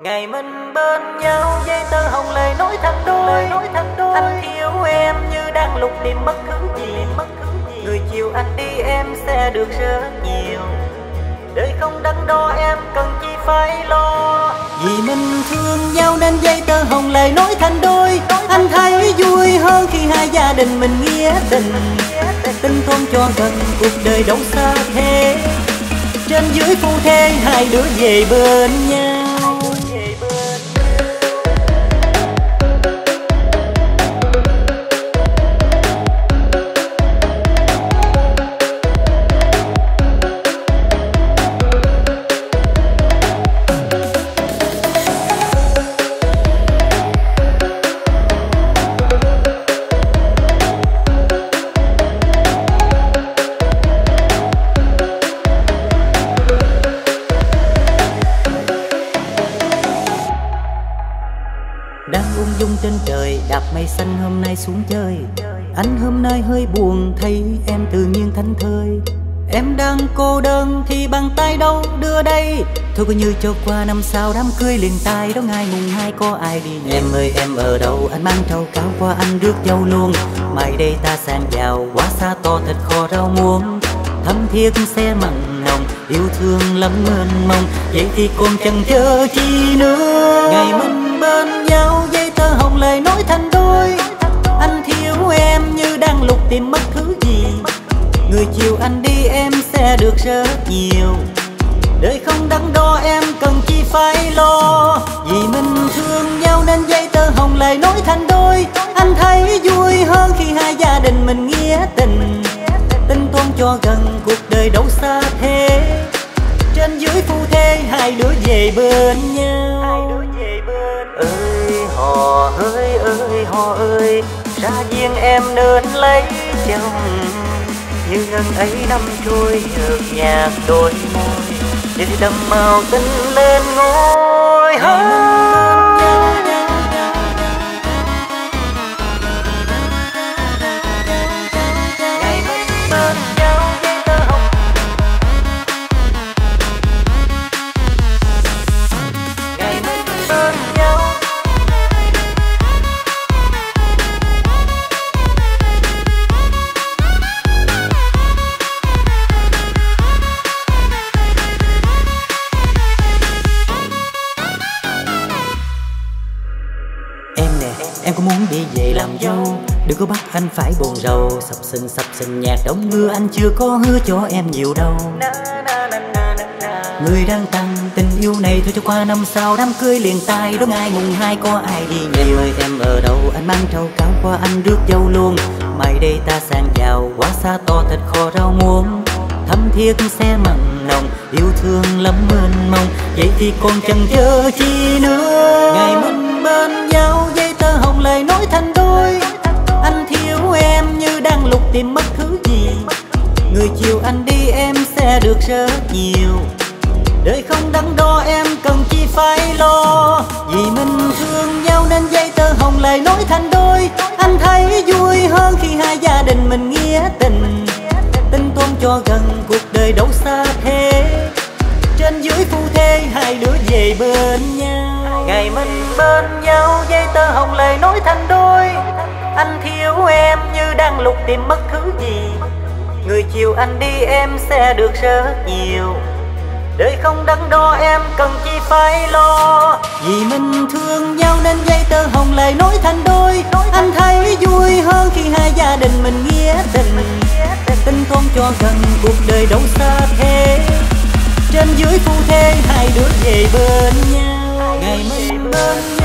ngày mình bên nhau dây tơ hồng lời nói thành đôi. Anh thiếu em như đang lục tìm bất cứ gì. Người chiều anh đi em sẽ được rất nhiều. Đời không đắn đo em cần chi phải lo. Vì mình thương nhau nên dây tơ hồng lời nói thành đôi. Anh thấy vui hơn khi hai gia đình mình nghĩa tình. Tình. Thôn cho gần cuộc đời đâu xa thế. Trên dưới phu thê hai đứa về bên nhau trên trời, đạp mây xanh hôm nay xuống chơi. Anh hôm nay hơi buồn, thấy em tự nhiên thanh thơi. Em đang cô đơn thì bàn tay đâu đưa đây? Thôi coi như cho qua năm sau đám cưới liền tay đó ngày mùng hai có ai đi Em ơi, em ở đâu? Anh mang trâu cáo qua, anh rước dâu luôn. Mai đây ta sang giàu, quá xa to, thật khó rau muống. Thắm thiết xe mặn nồng, yêu thương lắm mênh mông. Vậy thì còn chẳng chờ chi nữa. Ngày sẽ được rất nhiều. Đời không đắn đo em cần chi phải lo. Vì mình thương nhau nên dây tơ hồng lời nói thành đôi. Anh thấy vui hơn khi hai gia đình mình nghĩa tình. Tình tôn cho gần cuộc đời đâu xa thế. Trên dưới phu thê hai đứa về bên nhau. Ơi hò ơi ơi hò ơi ra riêng em nên lấy chồng. Như ngân ấy năm trôi nhợt nhạc đôi môi. Để đâm màu tinh lên ngôi. Hơn em có muốn đi về làm dâu? Đừng có bắt anh phải buồn rầu. Sập sình sập sình nhạc đống mưa Anh chưa có hứa cho em nhiều đâu. Người đang tăng tình yêu này thôi cho qua năm sau Đám cưới liền tay đó ngày mùng hai có ai đi Em ơi em ở đâu? Anh mang trâu cáo qua anh rước dâu luôn. Mai đây ta sang giàu quá xa to thịt kho rau muống. Thắm thiết xe mặn nồng yêu thương lắm mênh mông. Vậy thì còn chẳng chờ chi nữa. Ngày mình bên nhau dây lời nói thành đôi, Anh thiếu em như đang lục tìm mất thứ gì. Người chiều anh đi em sẽ được rất nhiều. Đời không đắn đo em cần chi phải lo. Vì mình thương nhau nên dây tơ hồng lời nối thành đôi. Anh thấy vui hơn khi hai gia đình mình nghĩa tình. Tình tôn cho gần cuộc đời đâu xa thế. Trên dưới phu thê hai đứa về bên nhau. Ngày mình bên nhau dây tơ hồng lời nói thành đôi. Anh thiếu em như đang lục tìm mất thứ gì. Người chiều anh đi em sẽ được rất nhiều. Đời không đắn đo em cần chi phải lo. Vì mình thương nhau nên dây tơ hồng lời nói thành đôi. Anh thấy vui hơn khi hai gia đình mình nghĩa Trên